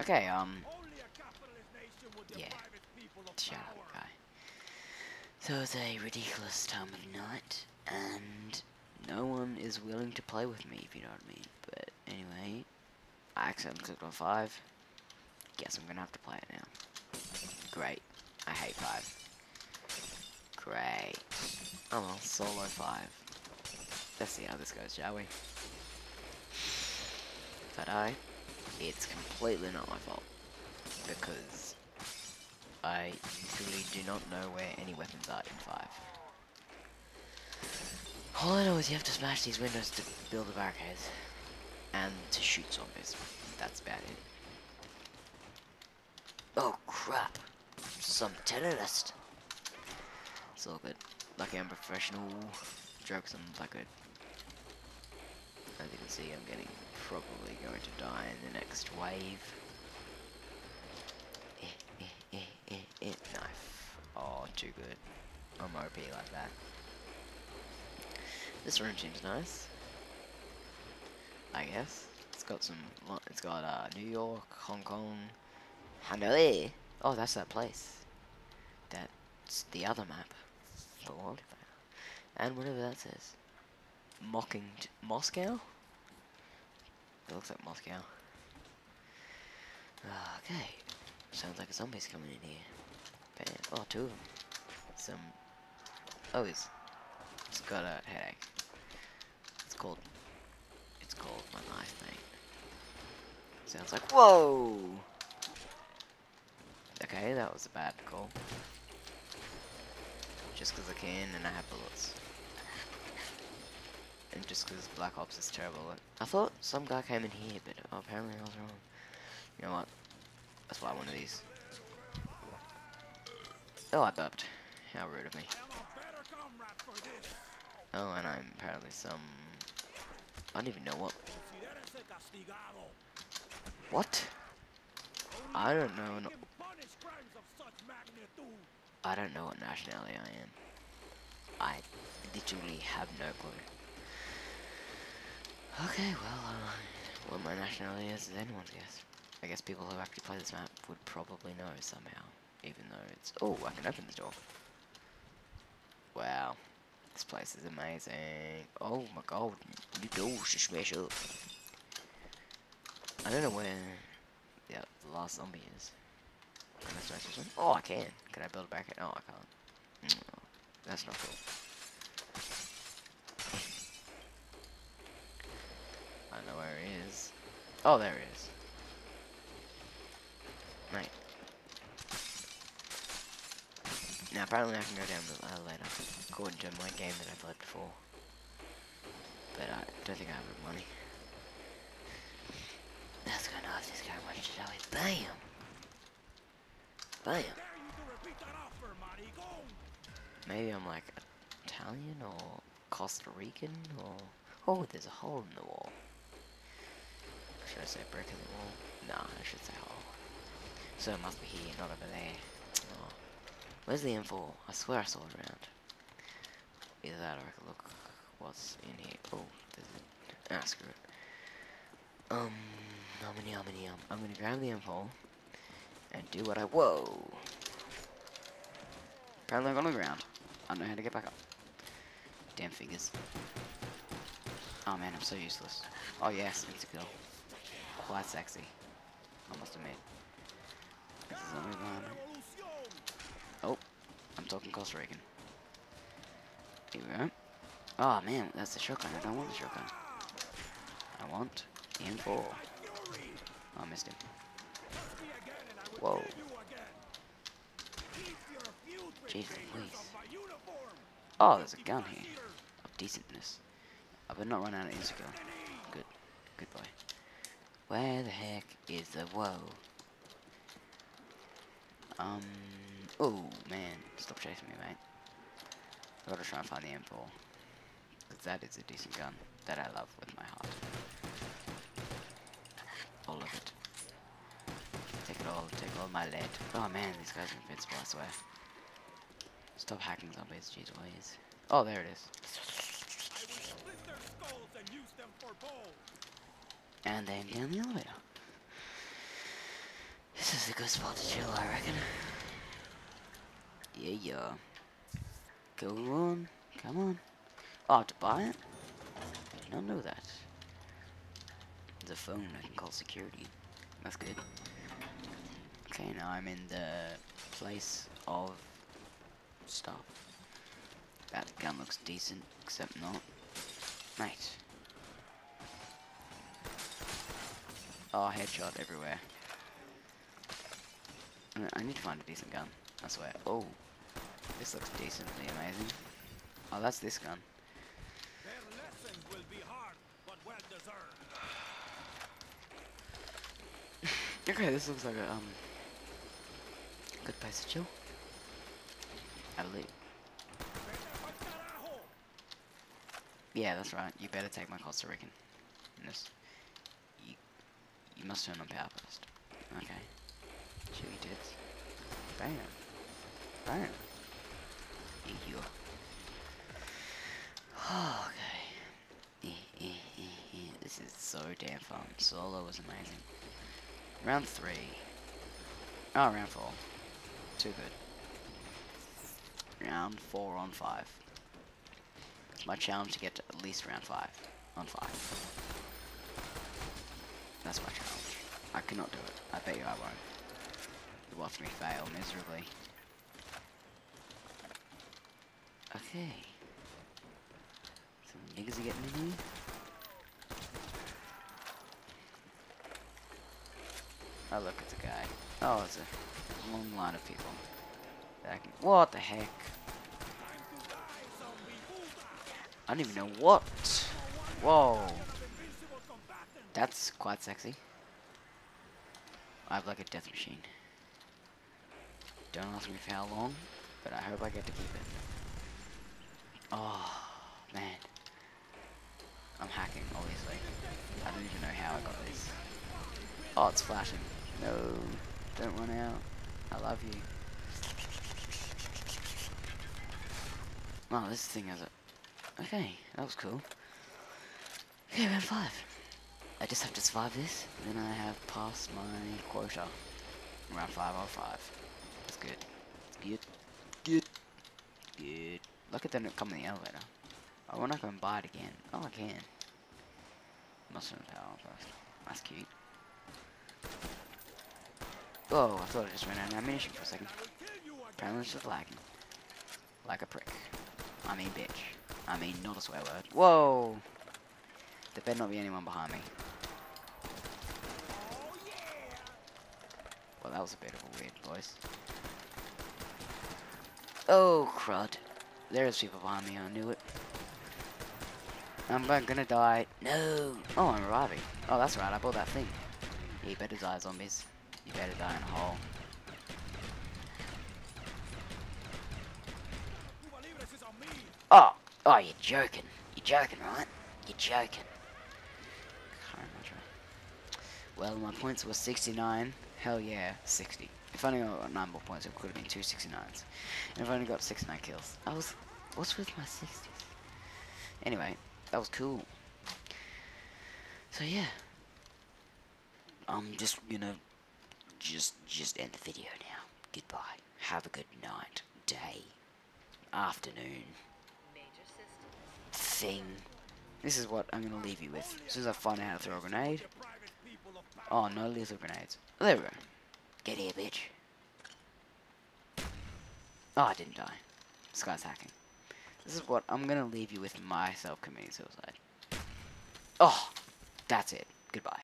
Okay, um, Yeah. up, guy. So it's a ridiculous time of night, and no one is willing to play with me, if you know what I mean. But anyway, I accidentally clicked on 5. Guess I'm gonna have to play it now. Great. I hate 5. Great. Oh well, solo 5. Let's see how this goes, shall we? If I die, it's completely not my fault. Because I truly do not know where any weapons are in 5. All I know is you have to smash these windows to build the barricades. And to shoot zombies. That's about it. Oh crap. Some terrorist. It's all good. Lucky I'm professional. Jokes, I'm that good. As you can see, I'm getting probably going to die in the next wave. Eh, eh, eh, eh, eh. Knife. Oh, too good. I'm OP like that. This room seems nice. I guess. It's got some. It's got uh, New York, Hong Kong, Hanoi. Oh, that's that place. That's the other map. The. And whatever that says. Mocking Moscow. It looks like Moscow. Okay. Sounds like a zombie's coming in here. Bam. Oh, two of them. Some. Oh, he's. It's got a headache. It's called. It's called my life, mate. Sounds like. Whoa! Okay, that was a bad call. Just because I can and I have bullets. And just because Black Ops is terrible. I thought some guy came in here, but oh, apparently I was wrong. You know what? Let's buy one of these. Oh, I burped. How rude of me. Oh, and I'm apparently some... I don't even know what... What? I don't know. No. I don't know what nationality I am. I literally have no clue. Okay, well, uh, what my nationality is is anyone's guess. I guess people who actually play this map would probably know somehow, even though it's... Oh, I can open this door. Wow, this place is amazing. Oh my god, new doors to smash up. I don't know where yeah, the last zombie is. I? Oh, I can. Can I build a barricade? Oh, I can't. Mm, that's not cool. Don't know where he is. Oh, there he is. Right. Now, apparently I can go down the uh, ladder later, according to my game that I played before. But I don't think I have the money. Let's go off this guy much shall we? Bam! Bam! Maybe I'm like Italian or Costa Rican or... Oh, there's a hole in the wall. Should I say brick in the wall? Nah, I should say hole. So it must be here, not over there. Oh. Where's the M4? I swear I saw it around. Either that or I look what's in here. Oh, there's a... Ah, screw it. Um, yummy, yummy, yum. I'm gonna grab the M4 and do what I... Whoa! Apparently I'm on the ground. I don't know how to get back up. Damn figures. Oh man, I'm so useless. Oh yes, it's a Oh, kill. Quite sexy. I must admit. This is only one. Revolución. I'm talking Costa Rican. Here we go. Oh man, that's the shotgun. I don't want the shotgun. I want the M4. Oh, I missed him. Whoa. my uniform. Oh, there's a gun here. Of decentness. I better not run out of insta-kill. Good. Good boy. Where the heck is the whoa? Um. Oh man, stop chasing me, mate. I gotta try and find the M4. Because that is a decent gun that I love with my heart. All of it. Take it all, take all my lead. Oh man, these guys are invincible, I swear. Stop hacking zombies, jeez Louise. Oh, there it is. And then down the elevator. This is a good spot to chill, I reckon. Yeah, yeah. Go on. Come on. Oh, to buy it? Did not know that. The phone I can call security. That's good. Okay, now I'm in the place of stuff. That gun looks decent, except not. Mate. Oh, headshot everywhere. I- need to find a decent gun. I swear. Oh, this looks decently amazing. Oh, that's this gun. Okay, this looks like a um good place to chill. Believe. Vete. Yeah, that's right. You better take my Costa Rican. And this, must turn on power first. Okay. Your tits. Bam. Bam. Eat you. okay. Eh, eh, eh, eh. This is so damn fun. Solo was amazing. Round three. Oh, round four. Too good. Round four on five. It's my challenge to get to at least round five. On five. That's my challenge. I cannot do it. I bet you I won't. You watch me fail miserably. Okay. Some niggas are getting in here. Oh look, it's a guy. Oh, it's a long line of people. Can- what the heck? I don't even know what. Whoa. That's quite sexy. I have like a death machine. Don't ask me for how long, but I hope I get to keep it. Oh, man. I'm hacking, obviously. I don't even know how I got this. Oh, it's flashing. No, don't run out. I love you. Oh, this thing has a... Okay, that was cool. Okay, round five. I just have to survive this, then I have passed my quota. Round 5 out of 5. That's good. Good. Good. Good. Look at them come in the elevator. I wanna go and buy it again. Oh, I can. Have power first. That's cute. Oh, I thought I just ran out of ammunition for a second. Apparently it's just lagging. Like a prick. I mean bitch. I mean not a swear word. Whoa! There better not be anyone behind me. Well, that was a bit of a weird voice. Oh, crud. There's people behind me, I knew it. I'm gonna die. No! Oh, I'm reviving. Oh, that's right, I bought that thing. Yeah, you better die, zombies. You better die in a hole. Oh! Oh, you're joking. You're joking, right? You're joking. Can't imagine. Well, my points were 69. Hell yeah, 60. If I only got 9 more points, it could have been two 69s. And if I only got 69 kills. I was... What's with my 60s? Anyway, that was cool. So yeah. I'm just gonna... Just, just end the video now. Goodbye. Have a good night, day, afternoon, thing. This is what I'm gonna leave you with. As soon as I find out how to throw a grenade. Oh, no lethal grenades. There we go. Get here, bitch. Oh, I didn't die. This guy's hacking. This is what I'm gonna leave you with myself committing suicide. Oh, that's it. Goodbye.